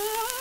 Oh!